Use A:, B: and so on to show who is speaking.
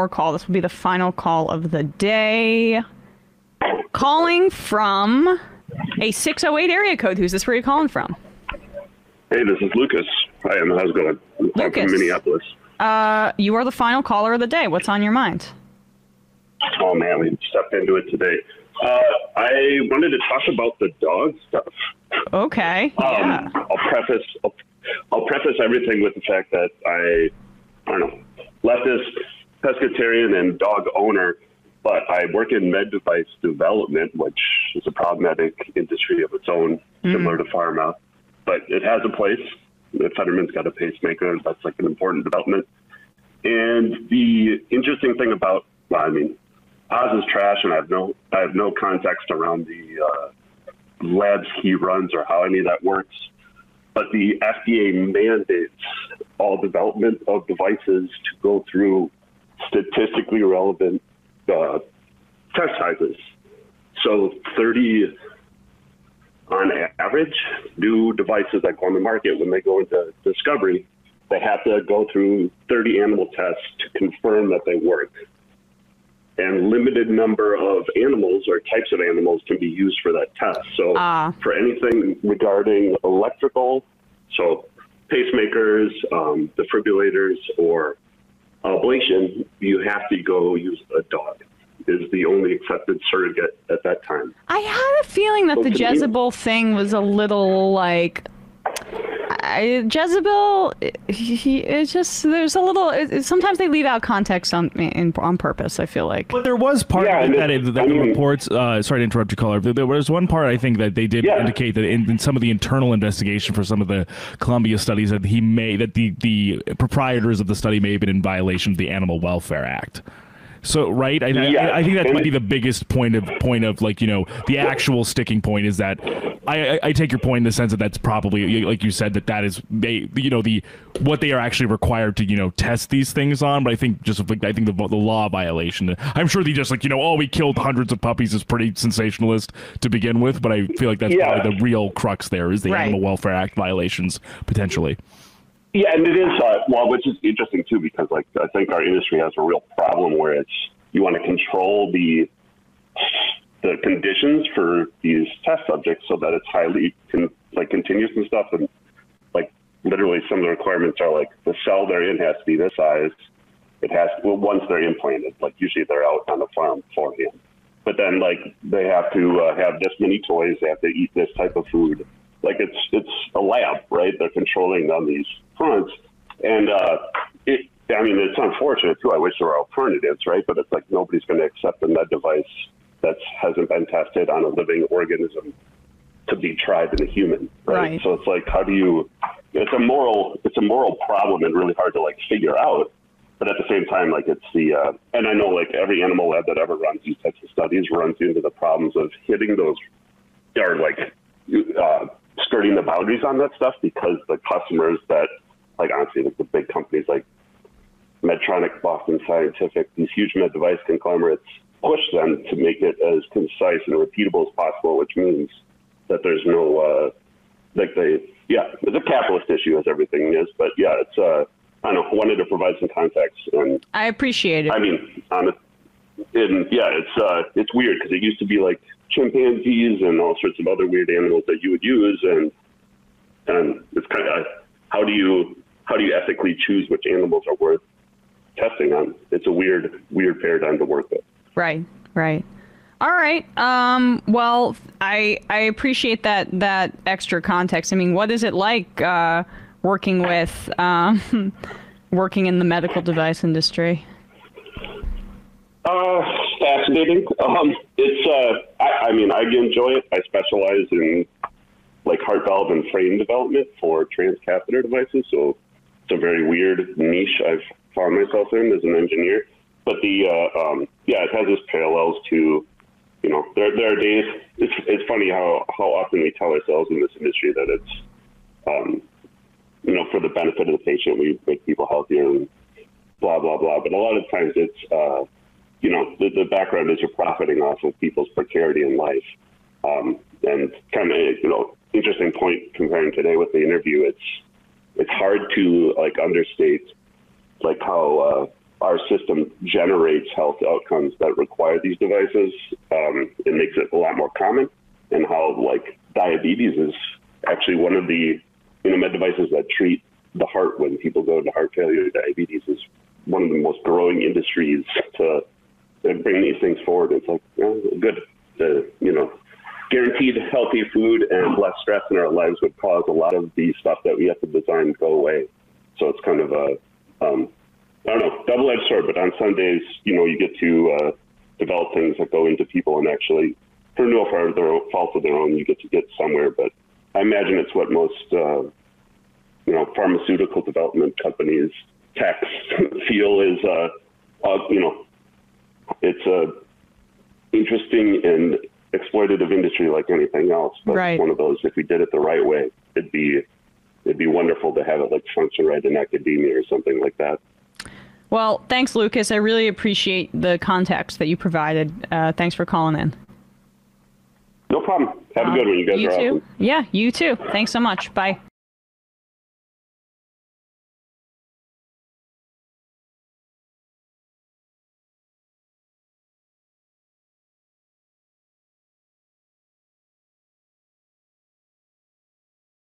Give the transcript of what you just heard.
A: more call. This will be the final call of the day. Calling from a 608 area code. Who's this? Where are you calling from?
B: Hey, this is Lucas. Hi, Emma. How's it going? I'm
A: Lucas.
B: from Minneapolis.
A: Uh, you are the final caller of the day. What's on your mind?
B: Oh man, we stepped into it today. Uh, I wanted to talk about the dog stuff.
A: Okay. yeah.
B: Um, I'll preface I'll, I'll preface everything with the fact that I I don't know leftist, pescatarian, and dog owner, but I work in med device development, which is a problematic industry of its own, similar to pharma, but it has a place. Fetterman's got a pacemaker. That's like an important development. And the interesting thing about, well, I mean, Oz is trash, and I have no, I have no context around the uh, labs he runs or how any of that works. But the FDA mandates all development of devices to go through statistically relevant uh, test sizes. So 30 on average, new devices that go on the market when they go into discovery, they have to go through 30 animal tests to confirm that they work. And limited number of animals or types of animals can be used for that test. So
A: Ah.
B: for anything regarding electrical, so pacemakers, um, defibrillators, or ablation, you have to go use a dog. Is the only accepted surrogate at that time.
A: I had a feeling that
B: Well,
A: the
B: to me-
A: Jezebel thing was a little like. I, Jezebel, he, he, it's just there's a little. It, it- sometimes they leave out context on in, on purpose. I feel like.
C: But there was part
B: Yeah,
C: of it that,
B: it-
C: it, that
B: I
C: the
B: mean-
C: reports. Uh, sorry to interrupt you, caller. There there was one part I think that they did
B: Yeah.
C: indicate that in, in some of the internal investigation for some of the Columbia studies that he may that the the proprietors of the study may have been in violation of the Animal Welfare Act. So right, I, I-
B: Yeah,
C: I, think that
B: and-
C: might be the biggest point of point of like you know the actual sticking point is that I, I, I take your point in the sense that that's probably like you said that that is they you know the what they are actually required to you know test these things on. But I think just like I think the the law violation. I'm sure they just like you know oh we killed hundreds of puppies is pretty sensationalist to begin with. But I feel like that's
B: Yeah.
C: probably the real crux there is the
A: Right.
C: Animal Welfare Act violations potentially.
B: Yeah, and it is uh, well, which is interesting too, because like I think our industry has a real problem where it's you want to control the the conditions for these test subjects so that it's highly con- like continuous and stuff, and like literally some of the requirements are like the cell they're in has to be this size. It has well once they're implanted, like usually they're out on the farm beforehand. But then like they have to uh, have this many toys, they have to eat this type of food. Like it's it's a lab, right? They're controlling on these fronts, and uh, it. I mean, it's unfortunate too. I wish there were alternatives, right? But it's like nobody's going to accept a med device that hasn't been tested on a living organism to be tried in a human, right?
A: Right.
B: So it's like, how do you? It's a moral, it's a moral problem and really hard to like figure out. But at the same time, like it's the, uh, and I know like every animal lab that ever runs these types of studies runs into the problems of hitting those, or like uh, skirting the boundaries on that stuff because the customers that, like honestly, like the big companies like Medtronic, Boston Scientific, these huge med device conglomerates push them to make it as concise and repeatable as possible, which means that there's no, uh, like they, yeah, it's a capitalist issue as everything is, but yeah, it's, uh, I don't know, wanted to provide some context and
A: I appreciate it.
B: I mean, honest, and yeah, it's uh, it's weird because it used to be like chimpanzees and all sorts of other weird animals that you would use, and and it's kind of how do you how do you ethically choose which animals are worth testing on? It's a weird weird paradigm to work with.
A: Right, right. All right. Um, well, I I appreciate that that extra context. I mean, what is it like uh, working with um, working in the medical device industry?
B: Uh, fascinating. Um, it's uh, I, I mean, I enjoy it. I specialize in like heart valve and frame development for transcatheter devices, so it's a very weird niche I've found myself in as an engineer. But the uh, um, yeah, it has its parallels to, you know, there there are days. It's it's funny how how often we tell ourselves in this industry that it's, um, you know, for the benefit of the patient, we make people healthier and blah blah blah. But a lot of times it's uh, you know, the, the background is you're profiting off of people's precarity in life. Um, and kind of, you know, interesting point comparing today with the interview. It's it's hard to like understate like how uh, our system generates health outcomes that require these devices. Um, it makes it a lot more common, and how like diabetes is actually one of the you know med devices that treat the heart when people go into heart failure. Diabetes is one of the most growing industries to, to bring these things forward. It's like good, guaranteed healthy food and less stress in our lives would cause a lot of the stuff that we have to design go away. So it's kind of a um, I don't know, double-edged sword. But on Sundays, you know, you get to uh, develop things that go into people and actually, for no fault of their own, fault of their own, you get to get somewhere. But I imagine it's what most, uh, you know, pharmaceutical development companies, techs feel is, uh, uh, you know, it's a interesting and exploitative industry like anything else. But
A: Right.
B: it's one of those. If we did it the right way, it'd be it'd be wonderful to have it like function right in academia or something like that.
A: Well, thanks, Lucas. I really appreciate the context that you provided. Uh, thanks for calling in.
B: No problem. Have a good one. You guys
A: you
B: are
A: too.
B: awesome.
A: Yeah, you too. Thanks so much. Bye.